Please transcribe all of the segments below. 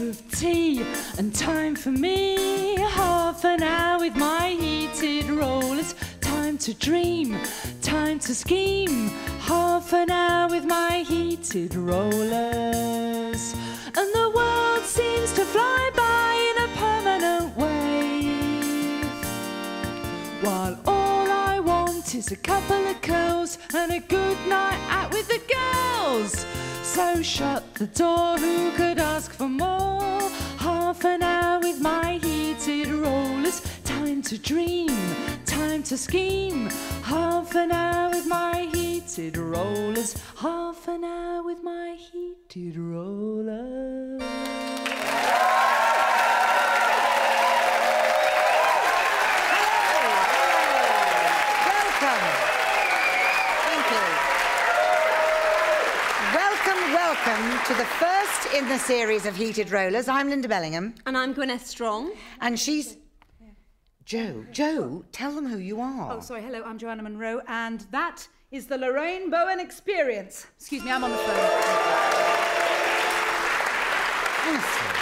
of tea and time for me. Half an hour with my heated rollers. Time to dream, time to scheme. Half an hour with my heated rollers. And the world seems to fly by in a permanent wave. While all I want is a couple of curls and a good night out with the girls. So shut the door, who could ask for more? Half an hour with my heated rollers. Time to dream, time to scheme. Half an hour with my heated rollers. Half an hour with my heated rollers. Welcome. Thank you. Welcome, welcome to the first in the series of Heated Rollers. I'm Lynda Bellingham. And I'm Gwyneth Strong. And she's. Joe, Joe, tell them who you are. Oh, sorry. Hello, I'm Joanna Monro, and that is the Lorraine Bowen Experience. Excuse me, I'm on the phone.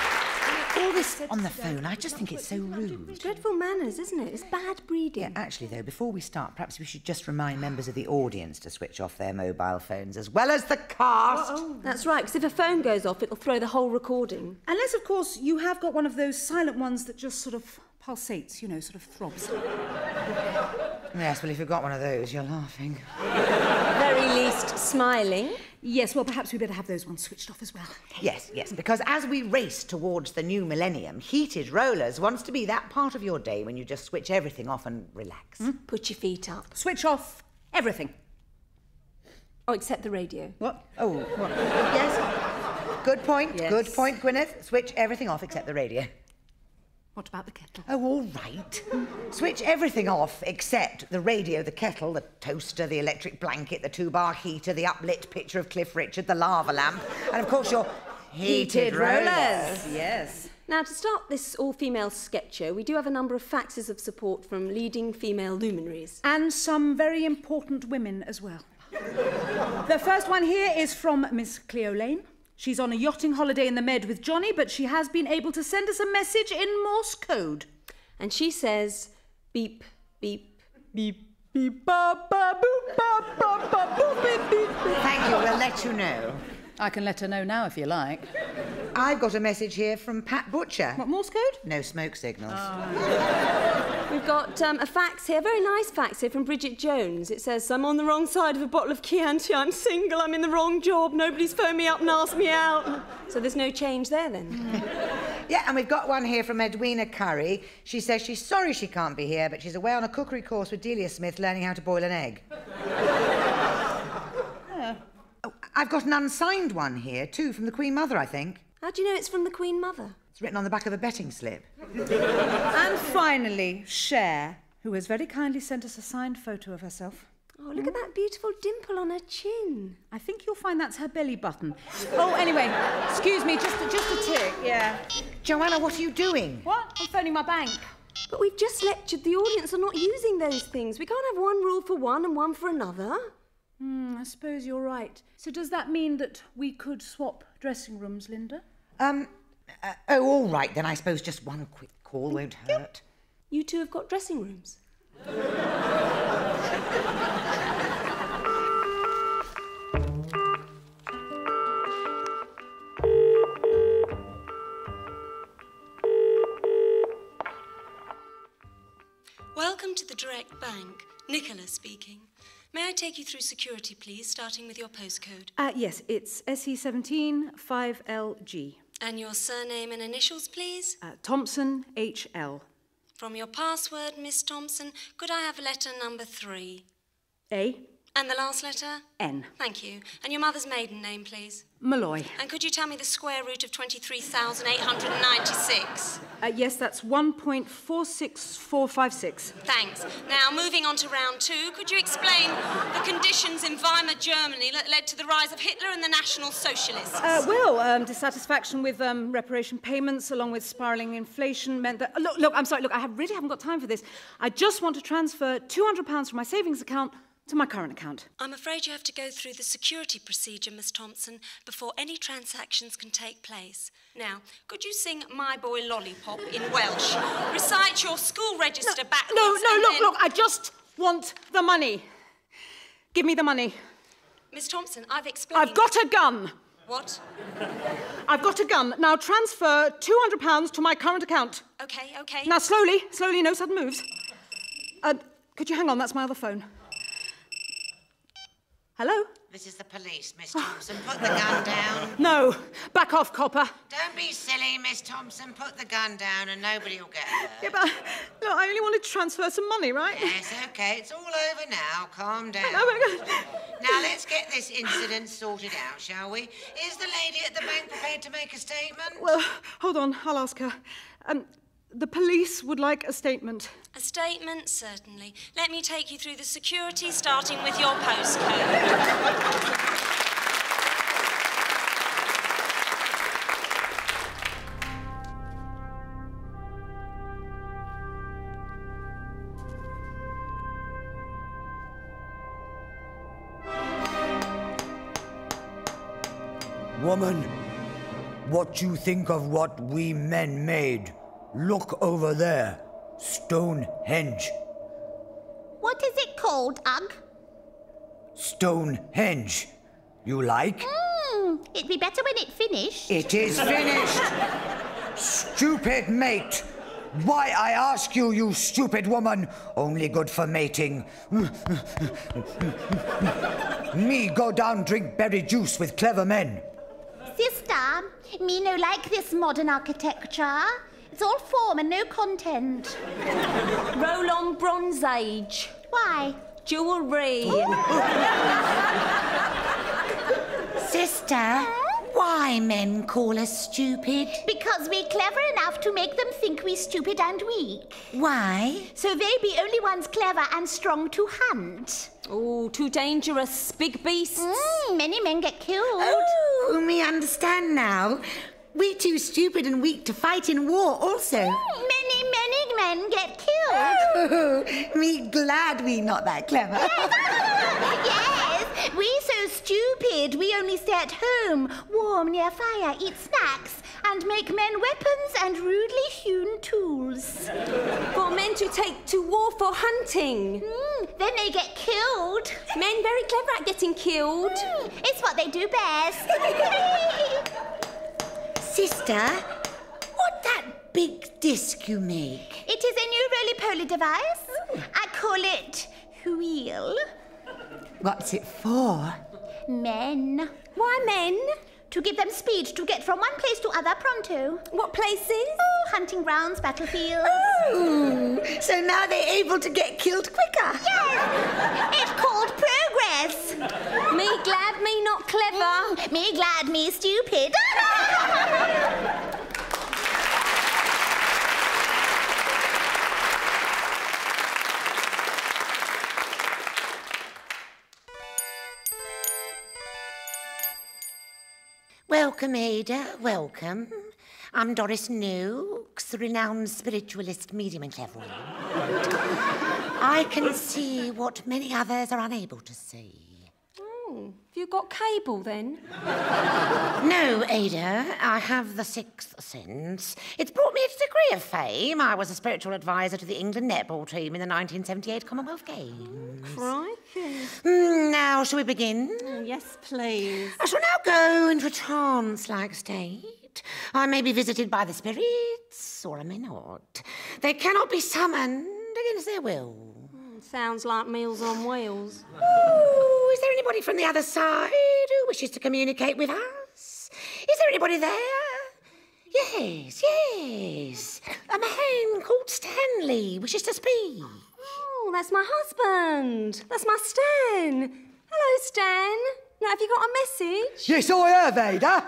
Honestly, all this on the phone, I just think it's so rude. Dreadful manners, isn't it? It's bad breeding. Yeah, actually, though, before we start, perhaps we should just remind members of the audience to switch off their mobile phones as well as the cast. That's right, because if a phone goes off, it'll throw the whole recording. Unless, of course, you have got one of those silent ones that just sort of pulsates, you know, sort of throbs. Yes, well, if you've got one of those, you're laughing. Very least smiling. Yes, well, perhaps we better have those ones switched off as well. Yes, yes, because as we race towards the new millennium, Heated Rollers wants to be that part of your day when you just switch everything off and relax. Hmm? Put your feet up. Switch off everything. Oh, except the radio. What? Oh, what? yes. Good point, Yes. good point, Gwyneth. Switch everything off except the radio. What about the kettle? Oh, all right. Switch everything off except the radio, the kettle, the toaster, the electric blanket, the two bar heater, the uplit picture of Cliff Richard, the lava lamp, and of course your heated, rollers. Yes. Now, to start this all female sketch show, we do have a number of faxes of support from leading female luminaries. And some very important women as well. the first one here is from Miss Cleo Laine. She's on a yachting holiday in the Med with Johnny, but she has been able to send us a message in Morse code. And she says, beep, beep, Beep, beep, ba, ba, boop, ba, ba, ba, boop, beep, beep, beep. Thank you, we'll let you know. I can let her know now if you like. I've got a message here from Pat Butcher. What, Morse code? No smoke signals. Ah. We've got um, a fax here, a very nice fax here from Bridget Jones. It says, I'm on the wrong side of a bottle of Chianti, I'm single, I'm in the wrong job, nobody's phoned me up and asked me out. So there's no change there then. Yeah, and we've got one here from Edwina Currie. She says she's sorry she can't be here, but she's away on a cookery course with Delia Smith learning how to boil an egg. Oh, I've got an unsigned one here, too, from the Queen Mother, I think. How do you know it's from the Queen Mother? It's written on the back of a betting slip. And finally, Cher, who has very kindly sent us a signed photo of herself. Oh, look at that beautiful dimple on her chin. I think you'll find that's her belly button. Oh, anyway, excuse me, just just a tick, yeah. Joanna, what are you doing? What? I'm phoning my bank. But we've just lectured the audience on not using those things. We can't have one rule for one and one for another. Hmm, I suppose you're right. So does that mean that we could swap dressing rooms, Lynda? Um, uh, oh, all right, then I suppose just one quick call won't hurt. You two have got dressing rooms. Welcome to the Direct Bank. Nicola speaking. May I take you through security, please, starting with your postcode? Uh, yes, it's SE17 5LG. And your surname and initials, please? Uh, Thompson HL. From your password, Miss Thompson, could I have letter number three? A And the last letter? N. Thank you. And your mother's maiden name, please? Malloy. And could you tell me the square root of 23,896? Uh, yes, that's 1.46456. Thanks. Now, moving on to round two, could you explain the conditions in Weimar Germany that led to the rise of Hitler and the National Socialists? Uh, well, um, dissatisfaction with um, reparation payments along with spiralling inflation meant that. look, look, I'm sorry, look, I have, really haven't got time for this. I just want to transfer £200 from my savings account to my current account. I'm afraid you have to go through the security procedure, Miss Thompson, before any transactions can take place. Now, could you sing My Boy Lollipop in Welsh? Recite your school register backwards. No, no, look, then- look, I just want the money. Give me the money. Miss Thompson, I've explained. I've got a gun. What? I've got a gun. Now transfer £200 to my current account. Okay, okay. Now, slowly, slowly, no sudden moves. Uh, could you hang on? That's my other phone. Hello? This is the police, Miss Thompson. Put the gun down. No. Back off, copper. Don't be silly, Miss Thompson. Put the gun down and nobody will get hurt. Yeah, but look, I only wanted to transfer some money, right? Yes, okay, it's all over now. Calm down. Oh, my God. Now let's get this incident sorted out, shall we? Is the lady at the bank prepared to make a statement? Well, hold on. I'll ask her. Um, the police would like a statement. A statement, certainly. Let me take you through the security, starting with your postcode. Woman, what you think of what we men made? Look over there. Stonehenge. What is it called, Ugg? Stonehenge. You like? Hmm, it'd be better when it finished. It is finished. stupid mate. Why, I ask you, you stupid woman, only good for mating. Me go down drink berry juice with clever men. Sister, me no like this modern architecture. It's all form and no content. Roll on Bronze Age. Why? Jewellery. Sister, why men call us stupid? Because we're clever enough to make them think we're stupid and weak. Why? So they be only ones clever and strong to hunt. Oh, too dangerous. Big beasts. Mm, many men get killed. Oh, me understand now. We too stupid and weak to fight in war also. Mm, Many, many men get killed. Oh, me glad we not that clever. yes, we so stupid we only stay at home, warm near fire, eat snacks, and make men weapons and rudely hewn tools. For men to take to war for hunting. Mm, then they get killed. Men very clever at getting killed. Mm, it's what they do best. Sister, what that big disc you make? it is a new roly-poly device. I call it wheel. What's it for? Men. Why men? To give them speed to get from one place to other pronto. What places? Oh, hunting grounds, battlefields. Ooh, so now they're able to get killed quicker. Yes, it's called. Me glad, me not clever. Mm, me glad, me stupid. Welcome, Ada. Welcome. I'm Doris Noakes, the renowned spiritualist, medium, and clairvoyant. I can see what many others are unable to see. Oh, got cable then? No, Ada, I have the sixth sense. It's brought me a degree of fame. I was a spiritual advisor to the England netball team in the 1978 Commonwealth Games. Crikey. Mm, now, shall we begin? Oh, yes, please. I shall now go into a trance-like state. I may be visited by the spirits, or I may not. They cannot be summoned against their will. Sounds like Meals on Wheels. Oh, is there anybody from the other side who wishes to communicate with us? Is there anybody there? Yes, yes. A man called Stanley wishes to speak. Oh, that's my husband. That's my Stan. Hello, Stan. Now, have you got a message? Yes, oh, I have, Ada.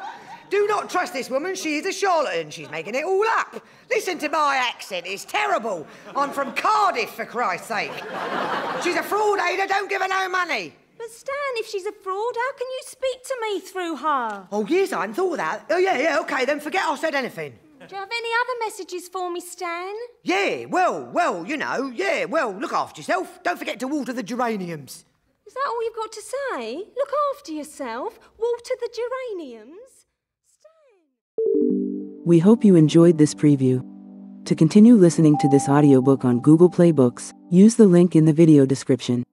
Do not trust this woman. She is a charlatan. She's making it all up. Listen to my accent. It's terrible. I'm from Cardiff, for Christ's sake. She's a fraud, Ada. Don't give her no money. But Stan, if she's a fraud, how can you speak to me through her? Oh, yes, I hadn't thought of that. Oh, yeah, yeah, OK, then forget I said anything. Do you have any other messages for me, Stan? Yeah, well, well, you know, yeah, well, look after yourself. Don't forget to water the geraniums. Is that all you've got to say? Look after yourself. Water the geraniums. Stan. We hope you enjoyed this preview. To continue listening to this audiobook on Google Play Books, use the link in the video description.